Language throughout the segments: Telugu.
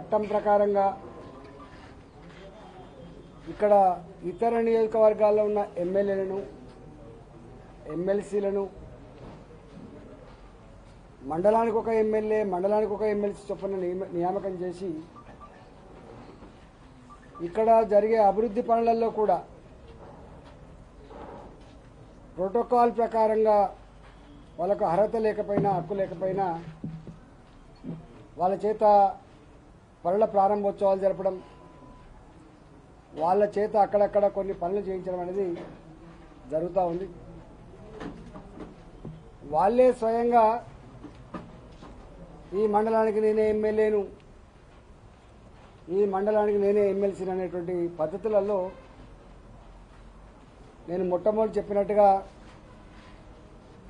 చట్టం ప్రకారంగా ఇక్కడ ఇతర నియోజకవర్గాల్లో ఉన్న ఎమ్మెల్యేలను ఎమ్మెల్సీలను మండలానికి ఒక ఎమ్మెల్యే మండలానికి ఒక ఎమ్మెల్సీ చొప్పున నియమ- నియామకం చేసి ఇక్కడ జరిగే అభివృద్ధి పనులలో కూడా ప్రోటోకాల్ ప్రకారంగా వాళ్ళకు అర్హత లేకపోయినా హక్కు లేకపోయినా వాళ్ళ చేత పనుల ప్రారంభోత్సవాలు జరపడం వాళ్ళ చేత అక్కడక్కడ కొన్ని పనులు చేయించడం అనేది జరుగుతూ ఉంది. వాళ్ళే స్వయంగా ఈ మండలానికి నేనే ఎమ్మెల్యేను ఈ మండలానికి నేనే ఎమ్మెల్సీని అనేటువంటి పద్ధతులలో నేను మొట్టమొదటి చెప్పినట్టుగా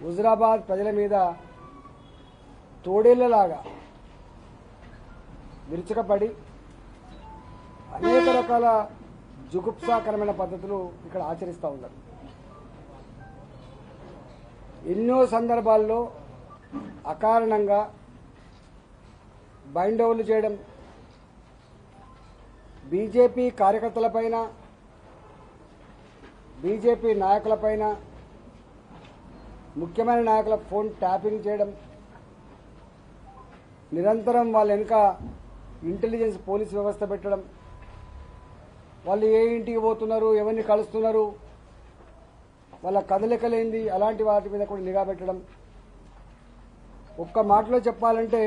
హుజరాబాద్ ప్రజల మీద తోడేళ్ళలాగా విరుచుకపడి అనేక రకాల జుగుప్సాకరమైన పద్ధతులు ఇక్కడ ఆచరిస్తూ ఉన్నారు. ఎన్నో సందర్భాల్లో అకారణంగా బైండోవులు చేయడం బీజేపీ కార్యకర్తలపైన బీజేపీ నాయకులపైన ముఖ్యమైన నాయకుల ఫోన్ ట్యాపింగ్ చేయడం నిరంతరం వాళ్ళ వెనుక ఇంటెలిజెన్స్ పోలీస్ వ్యవస్థ పెట్టడం. వాళ్ళు ఏ ఇంటికి పోతున్నారు ఎవరిని కలుస్తున్నారు వాళ్ళ కదలికలేంది అలాంటి వాటి మీద కూడా నిఘా పెట్టడం. ఒక్క మాటలో చెప్పాలంటే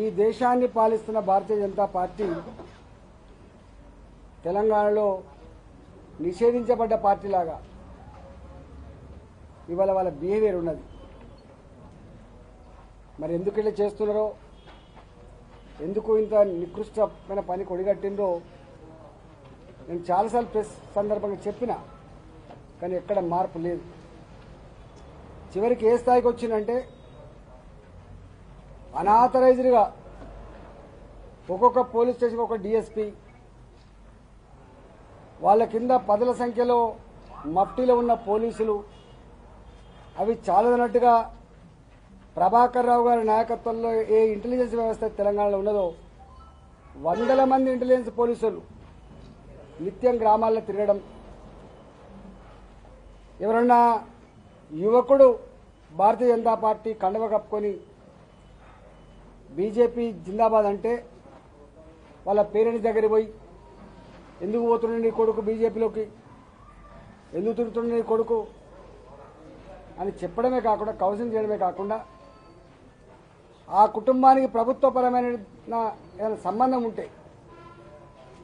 ఈ దేశాన్ని పాలిస్తున్న భారతీయ జనతా పార్టీ తెలంగాణలో నిషేధించబడ్డ పార్టీలాగా. ఇవాళ వాళ్ళ బిహేవియర్ ఉన్నది. మరి ఎందుకు ఇట్లా చేస్తున్నారో ఎందుకు ఇంత నికృష్టమైన పని కొడిగట్టిందో నేను చాలాసార్లు ప్రెస్ సందర్భంగా చెప్పిన కానీ ఎక్కడ మార్పు లేదు. చివరికి ఏ స్థాయికి వచ్చిందంటే అనాథరైజ్డ్గా ఒక్కొక్క పోలీస్ స్టేషన్ ఒక డిఎస్పీ వాళ్ళ కింద పదుల సంఖ్యలో మఫ్టీలో ఉన్న పోలీసులు అవి చాలదన్నట్టుగా ప్రభాకర్ రావు గారి నాయకత్వంలో ఏ ఇంటెలిజెన్స్ వ్యవస్థ తెలంగాణలో ఉన్నదో వందల మంది ఇంటెలిజెన్స్ పోలీసులు నిత్యం గ్రామాల్లో తిరగడం. ఎవరన్నా యువకుడు భారతీయ జనతా పార్టీ కండవ కప్పుకొని బీజేపీ జిందాబాద్ అంటే వాళ్ళ పేరెంట్స్ దగ్గర పోయి ఎందుకు పోతున్నాడు నీ కొడుకు బీజేపీలోకి? ఎందుకు తిరుగుతున్నాడు నీ కొడుకు? అని చెప్పడమే కాకుండా కౌన్సిలింగ్ చేయడమే కాకుండా ఆ కుటుంబానికి ప్రభుత్వపరమైన ఏదైనా సంబంధం ఉంటే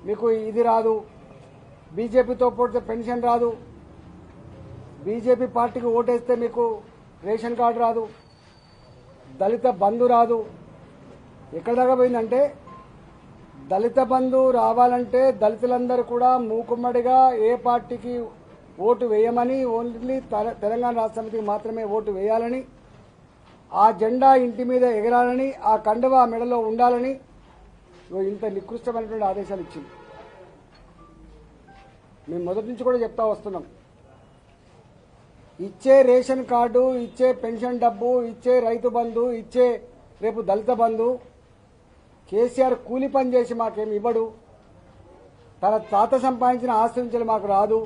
మీకు ఇది రాదు బీజేపీతో పోతే పెన్షన్ రాదు బీజేపీ పార్టీకి ఓటేస్తే మీకు రేషన్ కార్డు రాదు దళిత బంధు రాదు. ఎక్కడ దాకా పోయిందంటే దళిత బంధు రావాలంటే దళితులందరూ కూడా మూకుమ్మడిగా ఏ పార్టీకి ఓటు వేయమని ఓన్లీ తెల- తెలంగాణ రాష్ట్ర సమితికి మాత్రమే ఓటు వేయాలని ఆ జెండా ఇంటి మీద ఎగరాలని ఆ కండవ మెడలో ఉండాలని ఇంత నికృష్టమైనటువంటి ఆదేశాలు ఇచ్చింది. మేము మొదటి నుంచి కూడా చెప్తా వస్తున్నాం. ఇచ్చే రేషన్ కార్డు ఇచ్చే పెన్షన్ డబ్బు ఇచ్చే రైతు బంధు ఇచ్చే రేపు దళిత బంధు కేసీఆర్ కూలి పని చేసి మాకేమి ఇవ్వడు. తన తాత సంపాదించిన ఆస్తి నుంచి మాకు రాదు.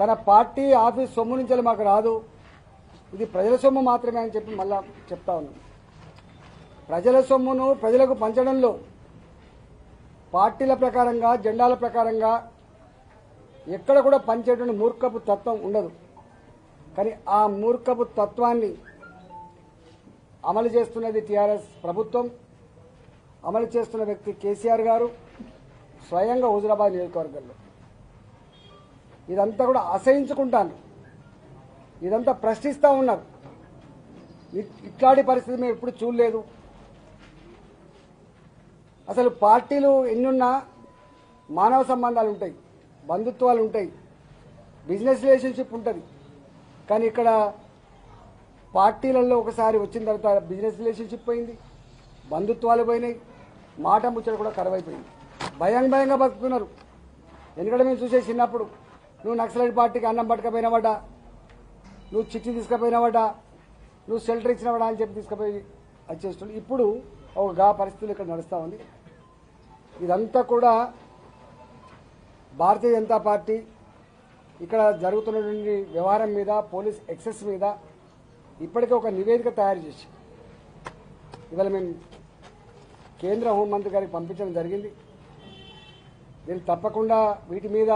తన పార్టీ ఆఫీస్ సొమ్ము నుంచి మాకు రాదు. ఇది ప్రజల సొమ్ము మాత్రమే అని చెప్పి మళ్ళా చెప్తా ఉన్నాను ప్రజల సొమ్మును ప్రజలకు పంచడంలో పార్టీల ప్రకారంగా జెండాల ప్రకారంగా ఎక్కడ కూడా పంచేటువంటి మూర్ఖపు తత్వం ఉండదు. కానీ ఆ మూర్ఖపు తత్వాన్ని అమలు చేస్తున్నది టీఆర్ఎస్ ప్రభుత్వం అమలు చేస్తున్న వ్యక్తి కేసీఆర్ గారు స్వయంగా హుజురాబాద్ నియోజకవర్గంలో. ఇదంతా కూడా అసహించుకుంటాను. ఇదంతా ప్రశ్నిస్తూ ఉన్నారు. ఇట్లాంటి పరిస్థితి మేము ఎప్పుడు చూడలేదు. అసలు పార్టీలు ఎన్నున్నా మానవ సంబంధాలు ఉంటాయి బంధుత్వాలు ఉంటాయి బిజినెస్ రిలేషన్షిప్ ఉంటుంది. కానీ ఇక్కడ పార్టీలలో ఒకసారి వచ్చిన తర్వాత బిజినెస్ రిలేషన్షిప్ పోయింది బంధుత్వాలు పోయినాయి మాట ముచ్చట కూడా కరువైపోయింది భయం భయంగా బతుకుతున్నారు. ఎందుకంటే మేము చూసే చిన్నప్పుడు నువ్వు నక్సలైట్ పార్టీకి అన్నం పట్టుకపోయినవాడ నువ్వు చిట్టి తీసుకుపోయినవాడ నువ్వు షెల్టర్ ఇచ్చినవాడా అని చెప్పి తీసుకుపోయి వచ్చేస్తుండే ఇప్పుడు ఒక గా పరిస్థితులు ఇక్కడ నడుస్తూ ఉంది. ఇదంతా కూడా భారతీయ జనతా పార్టీ ఇక్కడ జరుగుతున్నటువంటి వ్యవహారం మీద పోలీస్ ఎక్సెస్ మీద ఇప్పటికే ఒక నివేదిక తయారు చేసి ఇవాళ మేము కేంద్ర హోంమంత్రి గారికి పంపించడం జరిగింది. దీన్ని తప్పకుండా వీటి మీద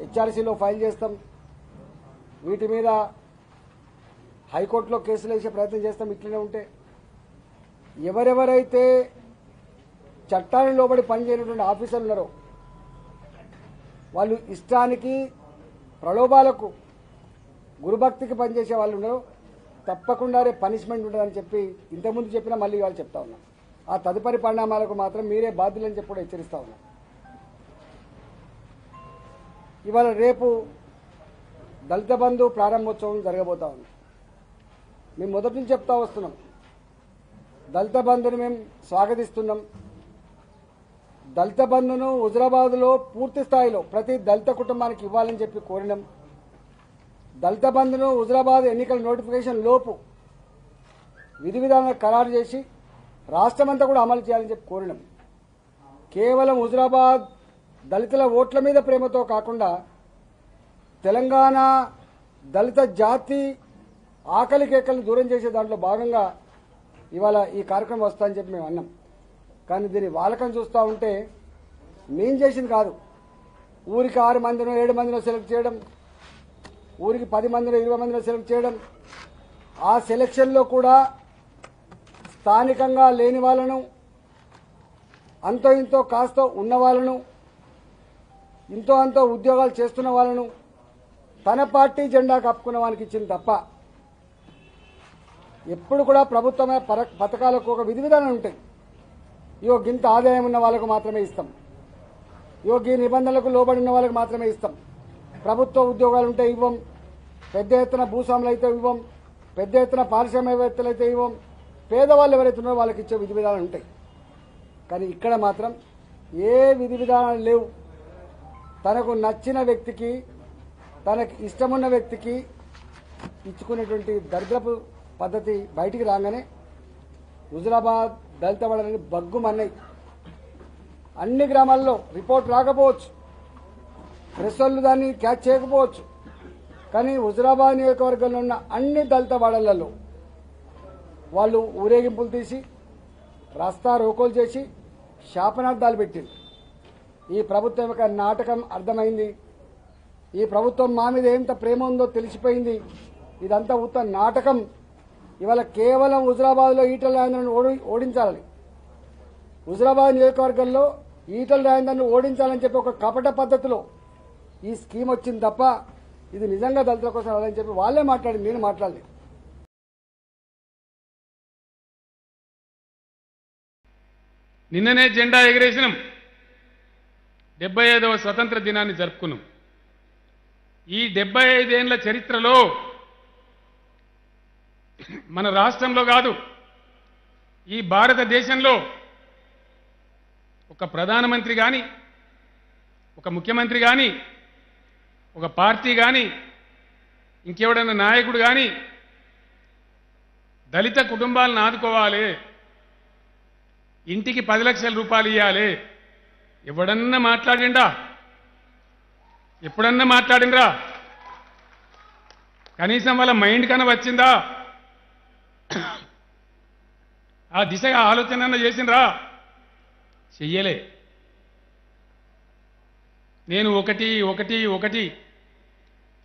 హెచ్ఆర్సీలో ఫైల్ చేస్తాం. వీటి మీద హైకోర్టులో కేసులు వేసే ప్రయత్నం చేస్తాం ఇట్లనే ఉంటే. ఎవరెవరైతే చట్టాన్ని లోబడి పనిచేయనటువంటి ఆఫీసర్లు ఉన్నారో వాళ్ళు ఇష్టానికి ప్రలోభాలకు గురుభక్తికి పనిచేసే వాళ్ళు ఉన్నారో తప్పకుండా రేపు పనిష్మెంట్ ఉంటుందని చెప్పి ఇంతకుముందు చెప్పినా మళ్ళీ ఇవాళ చెప్తా ఉన్నా. ఆ తదుపరి పరిణామాలకు మాత్రం మీరే బాధ్యులని చెప్పి కూడా హెచ్చరిస్తా ఉన్నా. ఇవాళ రేపు దళిత బంధు ప్రారంభోత్సవం జరగబోతా ఉంది. మేము మొదటి నుంచి చెప్తా వస్తున్నాం. దళిత బంధుని మేము స్వాగతిస్తున్నాం. దళిత బంధును హుజరాబాద్లో పూర్తి స్థాయిలో ప్రతి దళిత కుటుంబానికి ఇవ్వాలని చెప్పి కోరినాం. దళిత బంధును హుజరాబాద్ ఎన్నికల నోటిఫికేషన్ లోపు విధి విధానాలు ఖరారు చేసి రాష్ట్రమంతా కూడా అమలు చేయాలని చెప్పి కోరినాం. కేవలం హుజరాబాద్ దళితుల ఓట్ల మీద ప్రేమతో కాకుండా తెలంగాణ దళిత జాతి ఆకలి కేకలను దూరం చేసే దాంట్లో భాగంగా ఇవాళ ఈ కార్యక్రమం వస్తుందని చెప్పి మేము అన్నాం. కానీ దీని వాలకం చూస్తూ ఉంటే మేం చేసింది కాదు. ఊరికి ఆరు మందినో ఏడు మందినో సెలెక్ట్ చేయడం ఊరికి పది మందినో ఇరవై మందినో సెలెక్ట్ చేయడం ఆ సెలెక్షన్లో కూడా స్థానికంగా లేని వాళ్ళను అంతో ఇంతో కాస్త ఉన్న వాళ్ళను ఇంతో అంతో ఉద్యోగాలు చేస్తున్న వాళ్ళను తన పార్టీ జెండా కప్పుకున్న వానికి ఇచ్చింది తప్ప ఎప్పుడు కూడా ప్రభుత్వమే పర- పథకాలకు ఒక విధి విధానం ఉంటాయి. ఇగో గింత ఆదాయం ఉన్న వాళ్ళకు మాత్రమే ఇస్తాం. ఇగో ఈ నిబంధనలకు లోబడి ఉన్న వాళ్ళకి మాత్రమే ఇస్తాం. ప్రభుత్వ ఉద్యోగాలు ఉంటే ఇవ్వం. పెద్ద ఎత్తున భూస్వాములు అయితే ఇవ్వం. పెద్ద ఎత్తున పారిశ్రామికవేత్తలు అయితే ఇవ్వం. పేదవాళ్ళు ఎవరైతే ఉన్నారో వాళ్ళకి ఇచ్చే విధి విధానాలు ఉంటాయి. కానీ ఇక్కడ మాత్రం ఏ విధి విధానాలు లేవు. తనకు నచ్చిన వ్యక్తికి తనకి ఇష్టమున్న వ్యక్తికి ఇచ్చుకునేటువంటి దరిద్రపు పద్ధతి బయటికి రాగానే హుజురాబాద్ దళితవాడని బగ్గుమన్నాయి అన్ని గ్రామాల్లో రిపోర్ట్ రాకపోవచ్చు. ప్రెస్ వాళ్ళు దాన్ని క్యాచ్ చేయకపోవచ్చు. కానీ హుజురాబాద్ నియోజకవర్గంలో ఉన్న అన్ని దళిత వాడలలో వాళ్ళు ఊరేగింపులు తీసి రాస్తా రోకోలు చేసి శాపనార్థాలు పెట్టింది. ఈ ప్రభుత్వం యొక్క నాటకం అర్థమైంది. ఈ ప్రభుత్వం మా మీద ఎంత ప్రేమ ఉందో తెలిసిపోయింది. ఇదంతా ఉత్త నాటకం. ఇవాళ కేవలం హుజరాబాద్లో ఈటల రాజేంద్రను ఓడి ఓడించాలని. హుజరాబాద్ నియోజకవర్గంలో ఈటల రాజేంద్రను ఓడించాలని చెప్పి ఒక కపట పద్ధతిలో ఈ స్కీమ్ వచ్చింది తప్ప ఇది నిజంగా దళితుల కోసం రాదని చెప్పి వాళ్ళే మాట్లాడి నేను మాట్లాడలేదు. నిన్ననే జెండా ఎగరేసినాం. డెబ్బై ఐదవ స్వతంత్ర దినాన్ని జరుపుకున్నాం. ఈ డెబ్బై ఐదేళ్ళ చరిత్రలో మన రాష్ట్రంలో కాదు ఈ భారతదేశంలో ఒక ప్రధానమంత్రి కానీ ఒక ముఖ్యమంత్రి కానీ ఒక పార్టీ కానీ ఇంకెవడన్నా నాయకుడు కానీ దళిత కుటుంబాలను ఆదుకోవాలి ఇంటికి పది లక్షల రూపాయలు ఇవ్వాలి ఎవడన్నా మాట్లాడిండా? ఎప్పుడన్నా మాట్లాడిండ్రా? కనీసం వాళ్ళ మైండ్ కన్నా వచ్చిందా? ఆ దిశగా ఆలోచన చేసిండ్రా? చెయ్యలే. నేను ఒకటి ఒకటి ఒకటి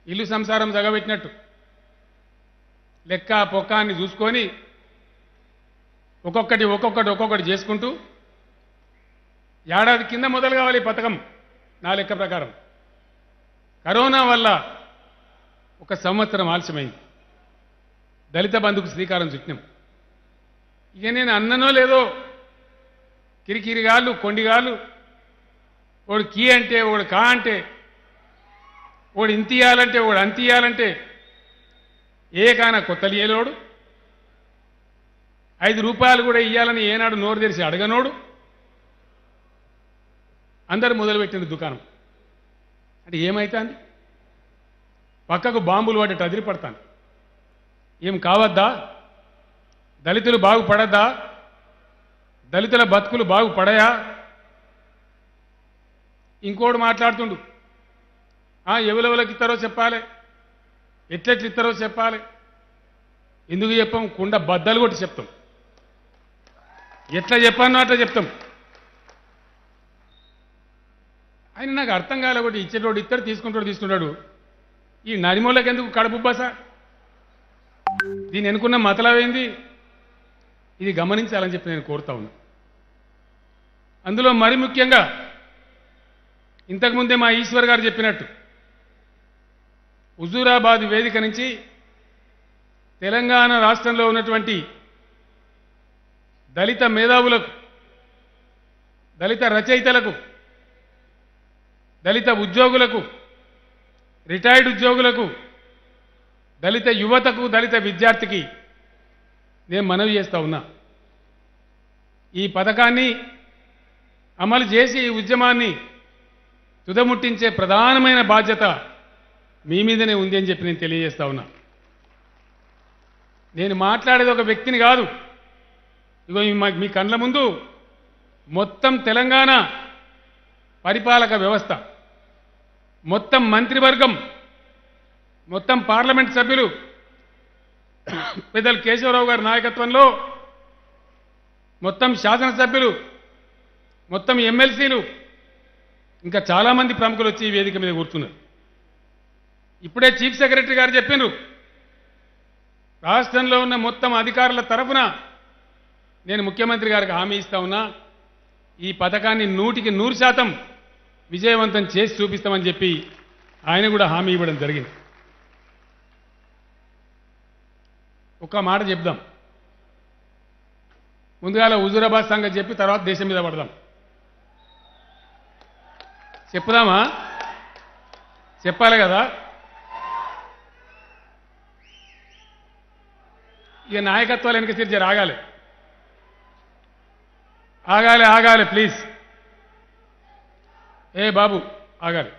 ఇల్లు సంసారం జగబెట్టినట్టు. లెక్క పొక్కాన్ని చూసుకొని ఒక్కొక్కటి ఒక్కొక్కటి ఒక్కొక్కటి చేసుకుంటూ ఏడాది కింద మొదలు కావాలి ఈ పథకం నా లెక్క ప్రకారం. కరోనా వల్ల ఒక సంవత్సరం ఆలస్యమైంది. దళిత బంధుకు శ్రీకారం చుట్టినాం. ఇక నేను అన్ననో లేదో కిరికిరిగాళ్ళు కొండిగాళ్ళు వాడు కీ అంటే వాడు కా అంటే వాడు ఇంత ఇయ్యాలంటే వాడు అంత ఇయ్యాలంటే ఏ కాన కొత్తలియలోడు ఐదు రూపాయలు కూడా ఇయ్యాలని ఏనాడు నోరు తెరిచి అడగనోడు అందరు మొదలుపెట్టిన దుకాణం. అంటే ఏమవుతుంది పక్కకు బాంబులు వాటి అదిరి పడతాను ఏం కావద్దా? దళితులు బాగుపడద్దా? దళితుల బతుకులు బాగుపడయా? ఇంకోడు మాట్లాడుతుండు. ఎవలెవలకి ఎవరెవరికి ఇస్తారో చెప్పాలి. ఎట్లెట్లు ఇస్తారో చెప్పాలి. ఎందుకు చెప్పాం? కుండ బద్దలు కొట్టి చెప్తాం. ఎట్లా చెప్పానో అట్లా చెప్తాం. ఆయన నాకు అర్థం కాలే ఒకటి ఇచ్చేటోడు ఇస్తాడు తీసుకుంటాడు తీసుకుంటాడు. ఈ నడిమూలకి ఎందుకు కడుపు బస దీని ఎన్నుకున్న మతలవేంది ఇది గమనించాలని చెప్పి నేను కోరుతా ఉన్నా. అందులో మరి ముఖ్యంగా ఇంతకుముందే మా ఈశ్వర్ గారు చెప్పినట్టు హుజూరాబాద్ వేదిక నుంచి తెలంగాణ రాష్ట్రంలో ఉన్నటువంటి దళిత మేధావులకు దళిత రచయితలకు దళిత ఉద్యోగులకు రిటైర్డ్ ఉద్యోగులకు దళిత యువతకు దళిత విద్యార్థికి నేను మనవి చేస్తా ఉన్నా. ఈ పథకాన్ని అమలు చేసి ఈ ఉద్యమాన్ని తుదముట్టించే ప్రధానమైన బాధ్యత మీ మీదనే ఉంది అని చెప్పి నేను తెలియజేస్తా ఉన్నా. నేను మాట్లాడేది ఒక వ్యక్తిని కాదు. ఇగో మా- మీ కండ్ల ముందు మొత్తం తెలంగాణ పరిపాలక వ్యవస్థ. మొత్తం మంత్రివర్గం మొత్తం పార్లమెంట్ సభ్యులు పెద్దలు కేశవరావు గారి నాయకత్వంలో మొత్తం శాసనసభ్యులు మొత్తం ఎమ్మెల్సీలు ఇంకా చాలామంది ప్రముఖులు వచ్చి ఈ వేదిక మీద కూర్చున్నారు. ఇప్పుడే చీఫ్ సెక్రటరీ గారు చెప్పినారు రాష్ట్రంలో ఉన్న మొత్తం అధికారుల తరఫున నేను ముఖ్యమంత్రి గారికి హామీ ఇస్తా ఉన్నా ఈ పథకాన్ని నూటికి నూరు శాతం విజయవంతం చేసి చూపిస్తామని చెప్పి ఆయన కూడా హామీ ఇవ్వడం జరిగింది. ఒక మాట చెప్దాం. ముందుగాల హుజూరాబాద్ సంగతి చెప్పి తర్వాత దేశం మీద పడదాం. చెప్పుదామా? చెప్పాలి కదా? ఇక నాయకత్వాలు వెనక తీర్చి ఆగాలి ఆగాలి ఆగాలి ప్లీజ్ ఏ బాబు ఆగాలి.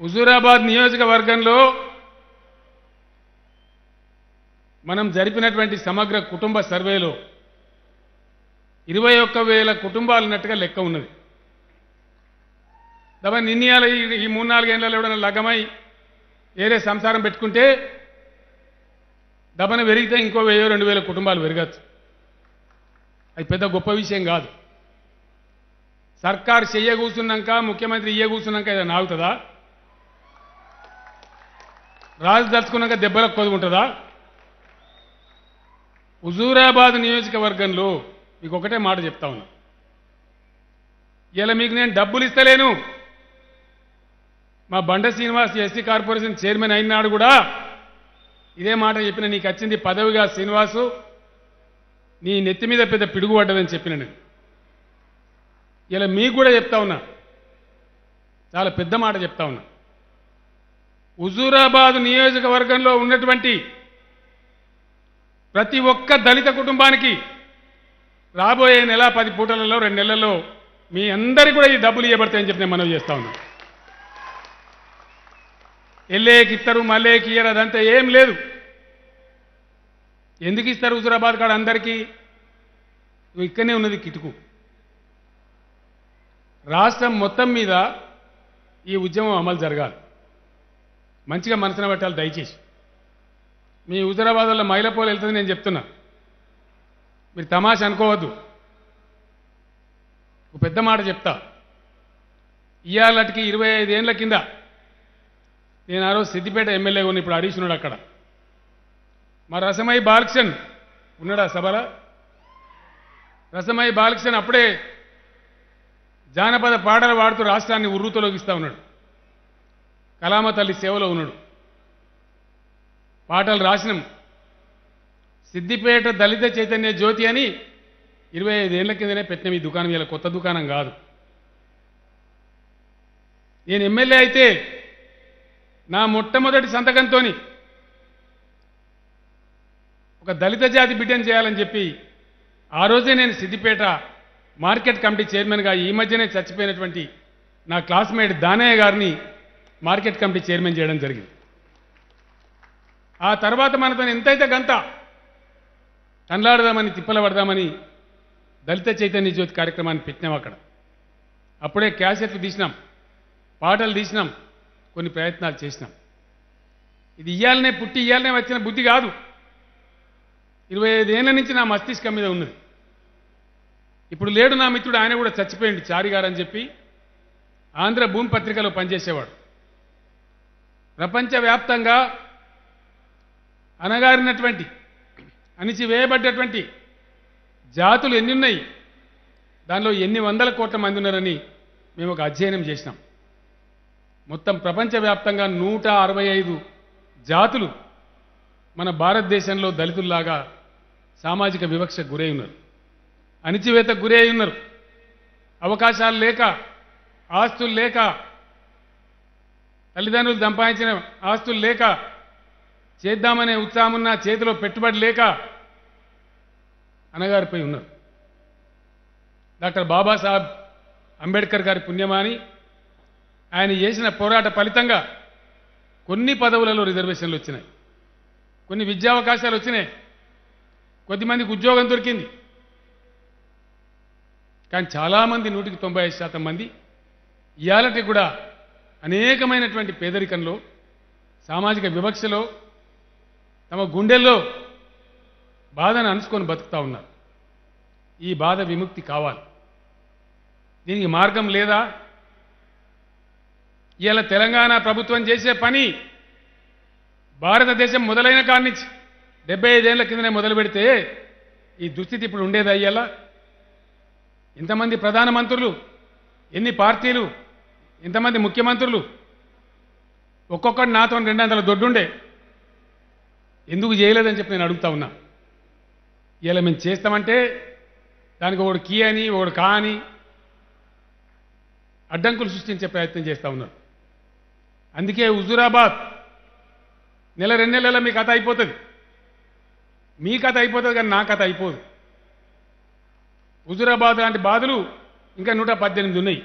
హుజూరాబాద్ నియోజకవర్గంలో మనం జరిపినటువంటి సమగ్ర కుటుంబ సర్వేలో ఇరవై ఒక్క వేల కుటుంబాలు ఉన్నట్టుగా లెక్క ఉన్నది. దాని నిన్నయాల ఈ- మూడు నాలుగేళ్ళలో ఎవడన్నా లగమై వేరే సంసారం పెట్టుకుంటే దబన పెరిగితే ఇంకో వెయ్యో రెండు వేల కుటుంబాలు పెరగచ్చు. అది పెద్ద గొప్ప విషయం కాదు. సర్కార్ చెయ్య కూర్చున్నాక ముఖ్యమంత్రి ఇయ్య కూర్చున్నాక ఏదైనా ఆగుతుందా? రాజు దలుచుకున్నాక దెబ్బలకు కొదుకుంటుందా? హుజూరాబాద్ నియోజకవర్గంలో మీకు ఒకటే మాట చెప్తా ఉన్నా. ఇలా మీకు నేను డబ్బులు ఇస్తలేను. మా బండ శ్రీనివాస్ ఎస్సీ కార్పొరేషన్ చైర్మన్ అయినాడు కూడా ఇదే మాట చెప్పిన నీకు వచ్చింది పదవిగా శ్రీనివాసు నీ నెత్తి మీద పెద్ద పిడుగు పడ్డదని చెప్పిన నేను. ఇలా మీకు కూడా చెప్తా ఉన్నా. చాలా పెద్ద మాట చెప్తా ఉన్నా. హుజూరాబాద్ నియోజకవర్గంలో ఉన్నటువంటి ప్రతి ఒక్క దళిత కుటుంబానికి రాబోయే నెల పది పూటలలో రెండు నెలల్లో మీ అందరికీ కూడా ఈ డబ్బులు ఇవ్వబడతాయని చెప్పి నేను మనవి చేస్తా ఉన్నా. ఎల్లేకి ఇస్తారు మళ్ళేకి ఇయ్యరు అదంతా ఏం లేదు. ఎందుకు ఇస్తారు హుజూరాబాద్ కాడ అందరికీ? ఇక్కడనే ఉన్నది కిటుకు. రాష్ట్రం మొత్తం మీద ఈ ఉద్యమం అమలు జరగాలి. మంచిగా మనసున పెట్టాలి దయచేసి. మీ హుజరాబాద్లో మైలపోలు వెళ్తుంది నేను చెప్తున్నా. మీరు తమాష అనుకోవద్దు. ఒక పెద్ద మాట చెప్తా. ఇవాళకి ఇరవై ఐదేళ్ళ కింద నేను ఆ రోజు సిద్దిపేట ఎమ్మెల్యే ఉన్న ఇప్పుడు హరీష్ ఉన్నాడు అక్కడ. మా రసమై బాలకృష్ణన్ ఉన్నాడా సభలో? రసమై బాలకృష్ణన్ అప్పుడే జానపద పాటలు పాడుతూ రాష్ట్రాన్ని ఉర్రూతలోకిస్తా ఉన్నాడు. కలామ తల్లి సేవలో ఉన్నాడు. పాటలు రాసినాం. సిద్దిపేట దళిత చైతన్య జ్యోతి అని ఇరవై ఐదేళ్ళ కిందనే పెట్టినాం ఈ దుకాణం. ఇలా కొత్త దుకాణం కాదు. నేను ఎమ్మెల్యే అయితే నా మొట్టమొదటి సంతకంతో ఒక దళిత జాతి బిడ్డను చేయాలని చెప్పి ఆ రోజే నేను సిద్దిపేట మార్కెట్ కమిటీ చైర్మన్గా ఈ మధ్యనే చచ్చిపోయినటువంటి నా క్లాస్మేట్ దానయ్య గారిని మార్కెట్ కమిటీ చైర్మన్ చేయడం జరిగింది. ఆ తర్వాత మనతో ఎంతైతే గంత తన్లాడదామని తిప్పల పడదామని దళిత చైతన్య జ్యోతి కార్యక్రమాన్ని పెట్టినాం అక్కడ. అప్పుడే క్యాసెట్లు తీసినాం పాటలు తీసినాం కొన్ని ప్రయత్నాలు చేసినాం. ఇది ఇయ్యాలనే పుట్టి ఇయ్యాలనే వచ్చిన బుద్ధి కాదు. ఇరవై ఐదేళ్ళ నుంచి నా మస్తిష్కం మీద ఉన్నది. ఇప్పుడు లేడు నా మిత్రుడు ఆయన కూడా చచ్చిపోయింది చారిగారు అని చెప్పి ఆంధ్ర భూమి పత్రికలో పనిచేసేవాడు. ప్రపంచవ్యాప్తంగా అనగారినటువంటి అణిచివేయబడ్డటువంటి జాతులు ఎన్ని ఉన్నాయి దానిలో ఎన్ని వందల కోట్ల మంది ఉన్నారని మేము ఒక అధ్యయనం చేసినాం. మొత్తం ప్రపంచవ్యాప్తంగా నూట అరవై ఐదు జాతులు మన భారతదేశంలో దళితుల్లాగా సామాజిక వివక్షకు గురై ఉన్నారు. అణిచివేతకు గురై ఉన్నారు. అవకాశాలు లేక ఆస్తులు లేక తల్లిదండ్రులు సంపాదించిన ఆస్తులు లేక చేద్దామనే ఉత్సాహం ఉన్న చేతిలో పెట్టుబడి లేక అనగారిపోయి ఉన్నారు. డాక్టర్ బాబాసాహెబ్ అంబేద్కర్ గారి పుణ్యమాని ఆయన చేసిన పోరాట ఫలితంగా కొన్ని పదవులలో రిజర్వేషన్లు వచ్చినాయి. కొన్ని విద్యావకాశాలు వచ్చినాయి. కొద్దిమందికి ఉద్యోగం దొరికింది. కానీ చాలామంది నూటికి తొంభై ఐదు శాతం మంది ఇయాలటి కూడా అనేకమైనటువంటి పేదరికంలో సామాజిక వివక్షలో తమ గుండెల్లో బాధను అనుసుకొని బతుకుతా ఉన్నారు. ఈ బాధ విముక్తి కావాలి. దీనికి మార్గం లేదా? ఇలా తెలంగాణ ప్రభుత్వం చేసే పని భారతదేశం మొదలైన కాడి నుంచి డెబ్బై ఐదేళ్ళ కిందనే మొదలు పెడితే ఈ దుస్థితి ఇప్పుడు ఉండేది అయ్యేలా ఇంతమంది ప్రధానమంత్రులు ఎన్ని పార్టీలు ఇంతమంది ముఖ్యమంత్రులు ఒక్కొక్కటి నాతో రెండు వందల దొడ్డుండే. ఎందుకు చేయలేదని చెప్పి నేను అడుగుతా ఉన్నా. ఇలా మేము చేస్తామంటే దానికి ఒకడు కీ అని ఒకడు కా అని అడ్డంకులు సృష్టించే ప్రయత్నం చేస్తూ ఉన్నారు. అందుకే హుజూరాబాద్ నెల రెండు నెలల మీ కథ అయిపోతుంది. మీ కథ అయిపోతుంది కానీ నా కథ అయిపోదు. హుజురాబాద్ లాంటి బాధలు ఇంకా నూట పద్దెనిమిది ఉన్నాయి.